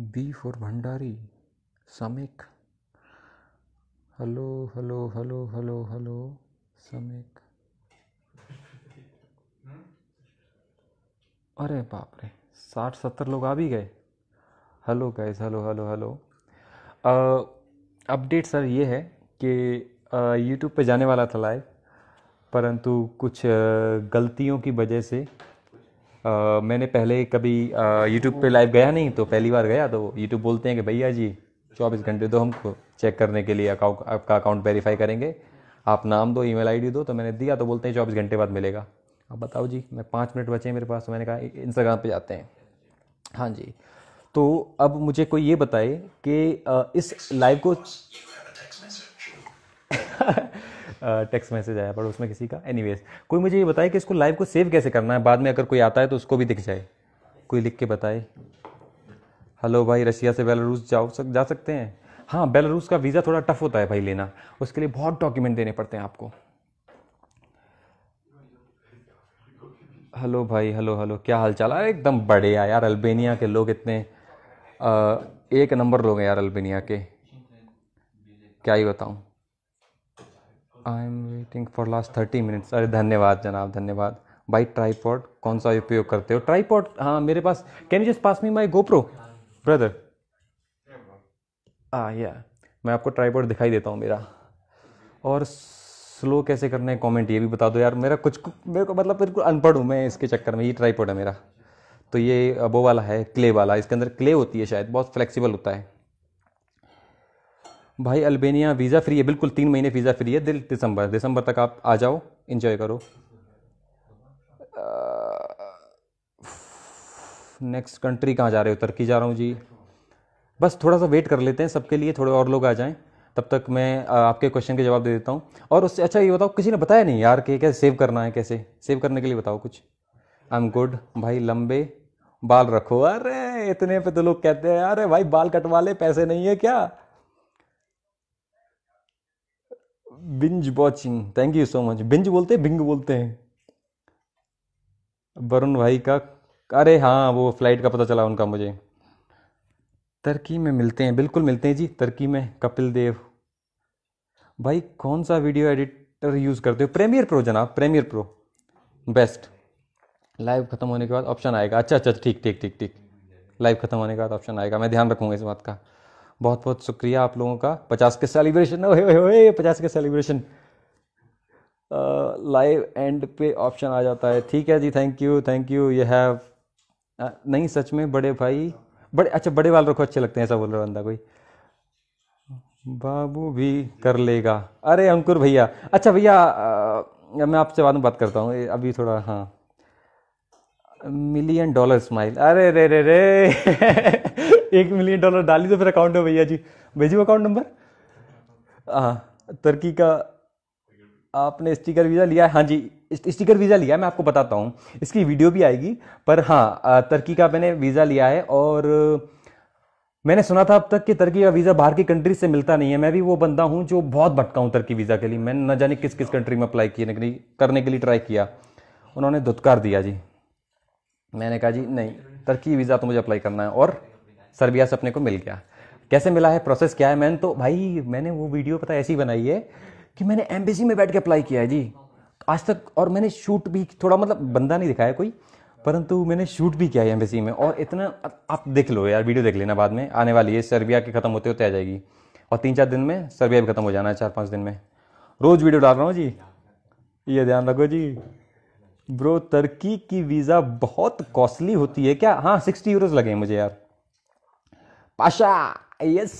B for Bhandari, समेक। Hello hello hello hello hello, समेक। अरे बाप रे, साठ, सत्तर लोग आ भी गए। Hello guys hello hello hello. Update sir ये है कि यूट्यूब पे जाने वाला था लाइव परंतु कुछ गलतियों की वजह से अ, मैंने पहले कभी यूट्यूब पे लाइव गया नहीं तो पहली बार गया तो यूट्यूब बोलते हैं कि भैया जी चौबीस घंटे दो हमको चेक करने के लिए अकाउंट आपका अकाउंट वेरीफाई करेंगे। आप नाम दो ईमेल आईडी दो तो मैंने दिया तो बोलते हैं चौबीस घंटे बाद मिलेगा। अब बताओ जी मैं पाँच मिनट बचे हैं मेरे पास तो मैंने कहा इंस्टाग्राम पे जाते हैं। हाँ जी। तो अब मुझे कोई ये बताए कि इस लाइव को टेक्स्ट मैसेज आया पर उसमें किसी का। एनीवेज कोई मुझे ये बताए कि इसको लाइव को सेव कैसे करना है? बाद में अगर कोई आता है तो उसको भी दिख जाए। कोई लिख के बताए। हेलो भाई रशिया से बेलारूस जाओ सक, जा सकते हैं? हाँ बेलारूस का वीज़ा थोड़ा टफ होता है भाई लेना। उसके लिए बहुत डॉक्यूमेंट देने पड़ते हैं आपको। हेलो भाई हेलो हेलो क्या हाल चाल अरे एकदम बढ़िया यार अल्बेनिया के लोग इतने अ, एक नंबर लोग हैं यार अल्बेनिया के। क्या ही बताऊँ? I am waiting for last thirty minutes अरे, धन्यवाद जनाब, धन्यवाद। भाई ट्राईपॉड कौन सा उपयोग करते हो? ट्राईपॉड हाँ मेरे पास can you just pass me my GoPro brother आ या मैं आपको ट्राईपॉड दिखाई देता हूँ, मेरा। और स्लो कैसे करना है कमेंट ये भी बता दो यार। मेरा कुछ, मेरे को मतलब बिल्कुल अनपढ़ हूँ मैं इसके चक्कर में, ये ट्राईपॉड है मेरा। तो ये, वो वाला है क्ले वाला। इसके अंदर क्ले होती है शायद, बहुत फ्लेक्सिबल होता है। भाई, अल्बेनिया वीज़ा फ्री है, बिल्कुल तीन महीने वीज़ा फ्री है, दिल दिसंबर दिसंबर तक आप आ जाओ इन्जॉय करो। नेक्स्ट कंट्री कहाँ जा रहे हो? तुर्की जा रहा हूँ जी। बस थोड़ा सा वेट कर लेते हैं, सबके लिए थोड़े और लोग आ जाएँ, तब तक मैं आपके क्वेश्चन के जवाब दे देता हूँ। और उससे अच्छा ये बताओ, किसी ने बताया नहीं यार कि कैसे सेव करना है, कैसे? सेव करने के लिए बताओ कुछ। आई एम गुड भाई, लंबे बाल रखो। अरे, इतने पे तो लोग कहते हैं, अरे भाई, बाल कटवा ले, पैसे नहीं है क्या? Binge watching thank you so much binge बोलते हैं बिंग बोलते हैं। वरुण भाई का, अरे हाँ वो फ़्लाइट का पता चला उनका मुझे। तुर्की में मिलते हैं, बिल्कुल मिलते हैं जी, तुर्की में, कपिल देव। भाई, कौन सा वीडियो एडिटर यूज़ करते हो? प्रीमियर प्रो जनाब प्रीमियर प्रो बेस्ट लाइव खत्म होने के बाद ऑप्शन आएगा। अच्छा अच्छा ठीक ठीक ठीक ठीक। लाइव खत्म होने के बाद ऑप्शन आएगा। मैं ध्यान रखूँगा इस बात का। बहुत बहुत शुक्रिया आप लोगों का। पचास के सेलिब्रेशन ओए पचास के सेलिब्रेशन लाइव एंड पे ऑप्शन आ जाता है। ठीक है जी thank you thank you you have नहीं, सच में बड़े भाई, बड़े अच्छा बड़े वाल रखो, अच्छे लगते हैं, ऐसा बोल रहा बंदा कोई। बाबू भी कर लेगा। अरे, अंकुर भैया। अच्छा भैया मैं आपसे बाद में बात करता हूँ। अभी थोड़ा हाँ। मिलियन डॉलर स्माइल अरे, रे रे रे। एक मिलियन डॉलर डाली तो फिर अकाउंट में भैया जी। भेजू अकाउंट नंबर हाँ तुर्की का आपने स्टिकर वीज़ा लिया है। हाँ जी स्टिकर वीज़ा लिया है, मैं आपको बताता हूँ। इसकी वीडियो भी आएगी, पर हाँ तुर्की का मैंने वीज़ा लिया है और मैंने सुना था अब तक कि तुर्की का वीज़ा बाहर की कंट्री से मिलता नहीं है। मैं भी वो बंदा हूँ जो बहुत भटका हूँ तुर्की वीज़ा के लिए। मैंने न जाने किस किस कंट्री में अप्लाई किए करने के लिए ट्राई किया। उन्होंने धुतकार दिया जी। मैंने कहा जी, नहीं तुर्की वीज़ा तो मुझे अप्लाई करना है। और सर्बिया से अपने को मिल गया। कैसे मिला है? प्रोसेस क्या है? मैंने तो भाई, मैंने वो वीडियो पता ऐसी बनाई है कि मैंने एम्बेसी में बैठ के अप्लाई किया है जी। आज तक, और मैंने शूट भी, थोड़ा मतलब बंदा नहीं दिखाया कोई, परंतु मैंने शूट भी किया है एम्बेसी में। और इतना, आप देख लो यार वीडियो देख लेना बाद में। आने वाली है, सर्बिया के खत्म होते होते आ जाएगी। और तीन चार दिन में, सर्बिया भी खत्म हो जाना है, चार पाँच दिन में। रोज़ वीडियो डाल रहा हूँ जी। ये ध्यान रखो जी। ब्रो तुर्की की वीज़ा बहुत कॉस्टली होती है। क्या? हाँ सिक्सटी यूरोज लगे मुझे यार। Pasha yes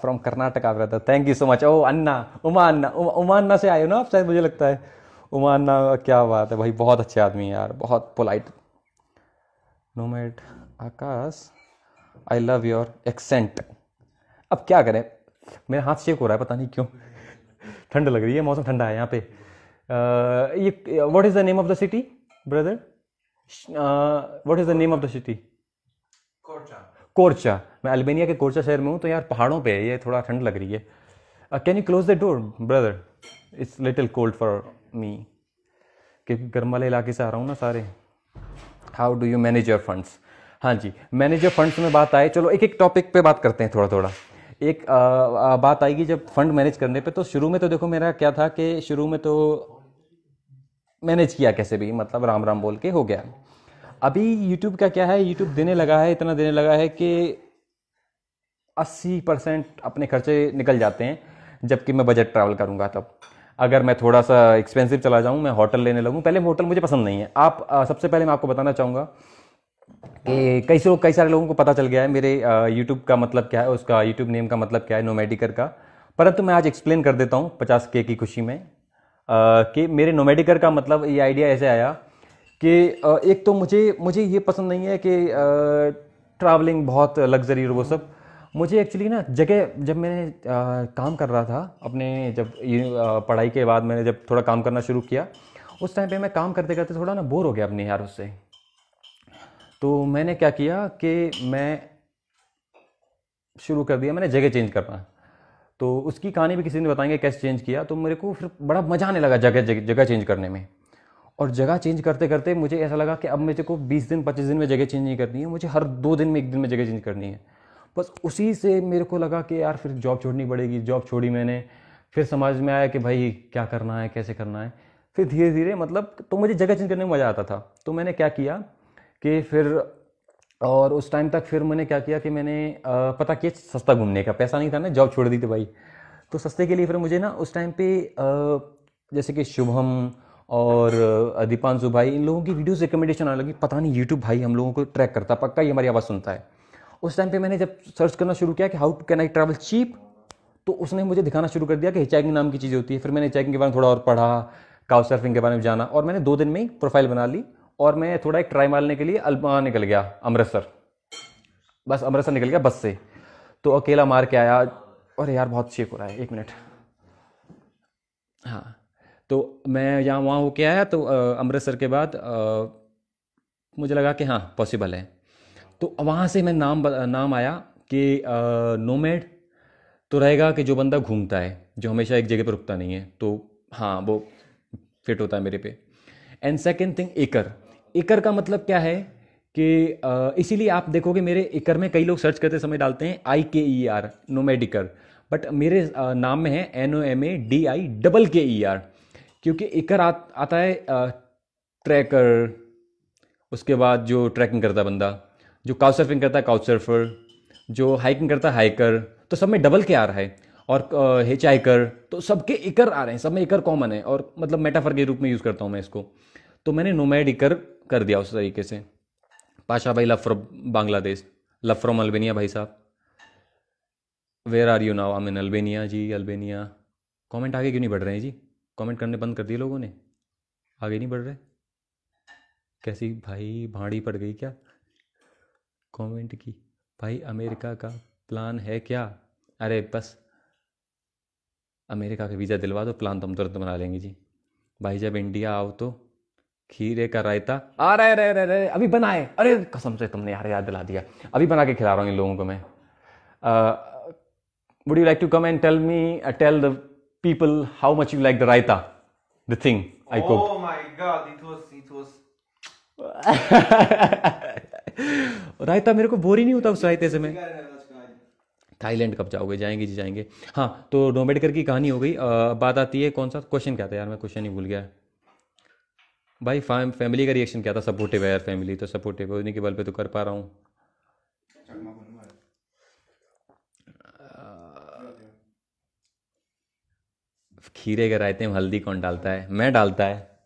from Karnataka brother thank you so much ओ अन्ना उमा अन्ना उमा, उमा अन्ना से आए हो ना आप? शायद मुझे लगता है। उमा अन्ना क्या बात है? भाई बहुत अच्छे आदमी यार। बहुत polite nomad Akash I love your accent अब क्या करें? मेरा हाथ शेक हो रहा है पता नहीं क्यों। ठंड लग रही है मौसम ठंडा है यहाँ पे। अह, ये what is the name of the city brother what is the name of the city Korca. मैं अल्बेनिया के कोरचा शहर में हूँ तो यार पहाड़ों पे ये थोड़ा ठंड लग रही है। Can you close the door brother it's little cold for me क्योंकि गर्म वाले इलाके से आ रहा हूँ ना सारे। How do you manage your funds हाँ जी मैंने जो फंड्स में बात आए। चलो एक एक टॉपिक पे बात करते हैं थोड़ा थोड़ा एक आ, आ, बात आएगी जब फंड मैनेज करने पे तो शुरू में तो देखो मेरा क्या था कि शुरू में तो मैनेज किया कैसे भी मतलब राम राम बोल के हो गया। अभी यूट्यूब का क्या है? यूट्यूब देने लगा है इतना देने लगा है कि 80 परसेंट अपने खर्चे निकल जाते हैं जबकि मैं बजट ट्रैवल करूँगा तब। अगर मैं थोड़ा सा एक्सपेंसिव चला जाऊँ मैं होटल लेने लगूं पहले होटल मुझे पसंद नहीं है। आप आ, सबसे पहले मैं आपको बताना चाहूँगा कि कई लोग कई सारे लोगों को पता चल गया है मेरे यूट्यूब का मतलब क्या है उसका यूट्यूब नेम का मतलब क्या है नोमेडिकर का। परंतु मैं आज एक्सप्लेन कर देता हूँ पचास के की खुशी में कि मेरे नोमेडिकर का मतलब ये आइडिया ऐसे आया कि एक तो मुझे मुझे ये पसंद नहीं है कि ट्रैवलिंग बहुत लग्जरी वो सब। मुझे एक्चुअली ना जगह जब मैंने काम कर रहा था अपने जब पढ़ाई के बाद मैंने जब थोड़ा काम करना शुरू किया उस टाइम पे मैं काम करते करते थोड़ा ना बोर हो गया अपने यार उससे तो मैंने क्या किया कि मैं शुरू कर दिया मैंने जगह चेंज करना। तो उसकी कहानी भी किसी ने बताएँगे कैसे चेंज किया तो मेरे को फिर बड़ा मज़ा आने लगा जगह, जगह चेंज करने में। और जगह चेंज करते करते मुझे ऐसा लगा कि अब मेरे को 20 दिन 25 दिन में जगह चेंज नहीं करनी है, मुझे हर दो दिन में एक दिन में जगह चेंज करनी है। बस उसी से मेरे को लगा कि यार फिर जॉब छोड़नी पड़ेगी जॉब छोड़ी मैंने। फिर समझ में आया कि भाई क्या करना है, कैसे करना है। फिर धीरे धीरे मतलब तो मुझे जगह चेंज करने में मज़ा आता था। तो मैंने क्या किया कि फिर और उस टाइम तक फिर मैंने क्या किया कि मैंने पता किया सस्ता घूमने का। पैसा नहीं था ना जॉब छोड़ दी थी भाई। तो सस्ते के लिए फिर मुझे ना उस टाइम पे जैसे कि शुभम और दीपांशु भाई, इन लोगों की वीडियोस रिकमेंडेशन आने लगी। पता नहीं यूट्यूब भाई हम लोगों को ट्रैक करता पक्का ही हमारी आवाज़ सुनता है। उस टाइम पे मैंने जब सर्च करना शुरू किया कि how can I travel cheap तो उसने मुझे दिखाना शुरू कर दिया कि हिचैकिंग नाम की चीज़ होती है। फिर मैंने हिचैकिंग के बारे में थोड़ा और पढ़ा काउ सर्फिंग के बारे में जाना, और मैंने दो दिन में ही प्रोफ़ाइल बना ली, और मैं थोड़ा एक ट्राई मारने के लिए अल्पा निकल गया, अमृतसर। बस अमृतसर निकल गया बस से। तो अकेला मार के आया, और यार बहुत शेक हो रहा है, एक मिनट हाँ। तो मैं यहाँ वहाँ होके आया तो अमृतसर के बाद मुझे लगा कि हाँ पॉसिबल है। तो वहाँ से मैं नाम नाम आया कि नोमेड तो रहेगा कि जो बंदा घूमता है, जो हमेशा एक जगह पर रुकता नहीं है तो हाँ वो फिट होता है मेरे पे। And second thing acre acre का मतलब क्या है कि इसीलिए आप देखोगे मेरे एकर में कई लोग सर्च करते समय डालते हैं आई के ई आर नोमेडिकर बट मेरे नाम में है N O M A D I double K E R क्योंकि एकर आ, आता है ट्रैकर उसके बाद जो ट्रैकिंग करता है बंदा जो काउ सर्फिंग करता है काउच सर्फर जो हाइकिंग करता है हाइकर तो सब में डबल के आ रहा है और हिच हाइकर तो सबके इकर आ रहे हैं सब में इकर कॉमन है और मतलब मेटाफर के रूप में यूज़ करता हूँ मैं इसको। तो मैंने नोमैड इकर कर दिया उस तरीके से। पाशा भाई love from Bangladesh love from Albania भाई साहब। Where are you now I mean Albania ji Albania comment आगे क्यों नहीं बढ़ रहे हैं जी? कमेंट करने बंद कर दिए लोगों ने? आगे नहीं बढ़ रहे? कैसी भाई भाड़ी पड़ गई क्या? कमेंट की। भाई, अमेरिका का प्लान है क्या? अरे, बस। अमेरिका का वीज़ा दिलवा दो, प्लान तो हम तुरंत बना लेंगे जी। भाई, जब इंडिया आओ तो खीरे का रायता। आ रहे रहे रहे अभी बनाए। अरे, कसम से तुमने यार, याद दिला दिया। अभी बना के खिला रहा हूँ इन लोगों को मैं। Would you like to come and tell me tell the people how much you like the raita, the thing I oh cooked. Oh my god, it was it was. रायता मेरे को बोर ही नहीं होता उस रायते से मैं। थाईलैंड कब जाओगे? जाएँगे जी जाएँगे। हाँ तो डोमेडकर की कहानी हो गई। बात आती है कौन सा? क्वेश्चन क्या था यार? मैं क्वेश्चन ही भूल गया। भाई फैमिली का रिएक्शन क्या था? सपोर्टिव है यार फैमिली तो सपोर्टिव है। उन्हीं के बल पे तो कर पा रहा हूँ। खीरे के रायते में हल्दी कौन डालता है? मैं डालता है।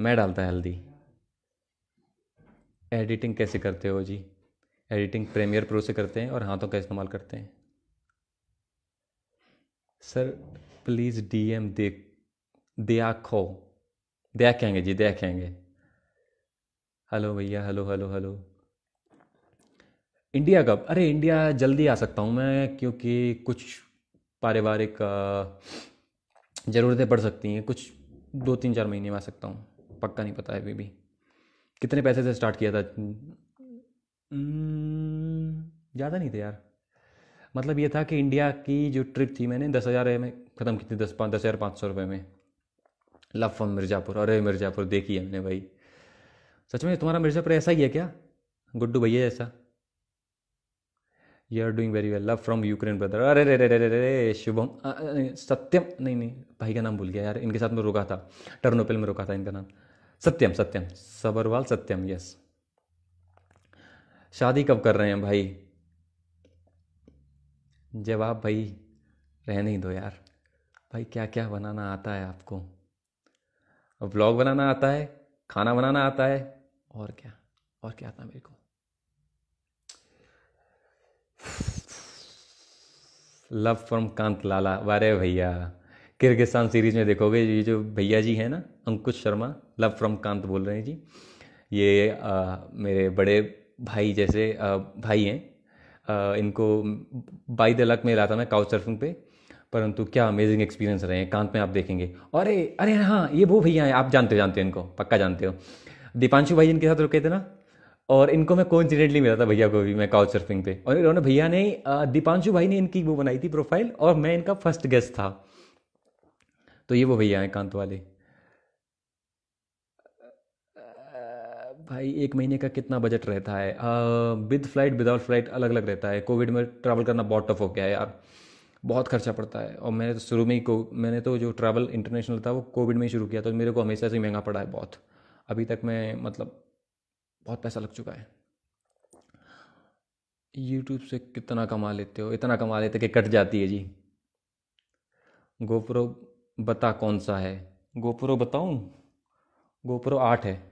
मैं डालता है हल्दी। एडिटिंग कैसे करते हो जी? एडिटिंग प्रीमियर प्रो से करते हैं और हाथों का इस्तेमाल करते हैं। सर, प्लीज़ डीएम देख देखो देखेंगे जी, दया देखेंगे हेलो भैया, हेलो हेलो हेलो। इंडिया कब? अरे इंडिया जल्दी आ सकता हूँ मैं, क्योंकि कुछ पारिवारिक ज़रूरतें पड़ सकती हैं। कुछ दो तीन चार महीने में आ सकता हूँ। पक्का नहीं पता है अभी भी। कितने पैसे से स्टार्ट किया था? ज़्यादा नहीं थे यार। मतलब ये था कि इंडिया की जो ट्रिप थी मैंने, दस हज़ार में ख़त्म की थी, दस पाँच दस हज़ार पाँच सौ रुपये में। लव फ्रॉम मिर्ज़ापुर, अरे मिर्ज़ापुर देखी है मैंने भाई। सच में तुम्हारा मिर्ज़ापुर ऐसा ही है क्या? गुड्डू भैया जैसा। You are doing very well love from Ukraine brother अरे, रे रे रे रे रे शुभम। सत्यम। नहीं नहीं, भाई का नाम भूल गया यार। इनके साथ में रुका था। टर्नोपिल में रुका था इनका नाम। सत्यम सत्यम। सबरवाल सत्यम यस शादी कब कर रहे हैं भाई? जवाब भाई, रहने ही दो यार। भाई क्या क्या बनाना आता है आपको? व्लॉग बनाना आता है, खाना बनाना आता है, और क्या? और क्या आता है मेरे को? लव फ्रॉम कांत लाला वारे भैया। किर्गिस्तान सीरीज़ में देखोगे ये जो भैया जी हैं ना अंकुश शर्मा लव फ्रॉम कांत बोल रहे हैं जी। ये आ, मेरे बड़े भाई जैसे आ, भाई हैं। इनको बाई द लक में रहा था मैं काउच सर्फिंग पे परंतु क्या अमेजिंग एक्सपीरियंस रहे हैं। कांत में आप देखेंगे। अरे अरे हाँ ये वो भैया हैं आप जानते हो जानते हो इनको पक्का जानते हो। दीपांशु भाई इनके साथ रुके थे ना? और इनको मैं कोइंसिडेंटली मिला था भैया को भी, मैं काउच सर्फिंग पे। और इन्होंने, भैया ने दीपांशु भाई ने इनकी वो बनाई थी प्रोफ़ाइल और मैं इनका फ़र्स्ट गेस्ट था। तो ये वो भैया हैं कांत वाले। भाई, एक महीने का कितना बजट रहता है? विद फ़्लाइट विदाउट फ़्लाइट अलग अलग रहता है। कोविड में ट्रैवल करना बहुत टफ हो गया है यार। बहुत खर्चा पड़ता है। और मैंने तो शुरू में ही को, मैंने तो जो ट्रैवल इंटरनेशनल था वो कोविड में ही शुरू किया तो मेरे को हमेशा से महँगा पड़ा है बहुत। अभी तक मैं मतलब बहुत पैसा लग चुका है। यूट्यूब से कितना कमा लेते हो? इतना कमा लेते कि कट जाती है जी। गोप्रो बता कौन सा है? गोप्रो बताऊँ? गोप्रो आठ है।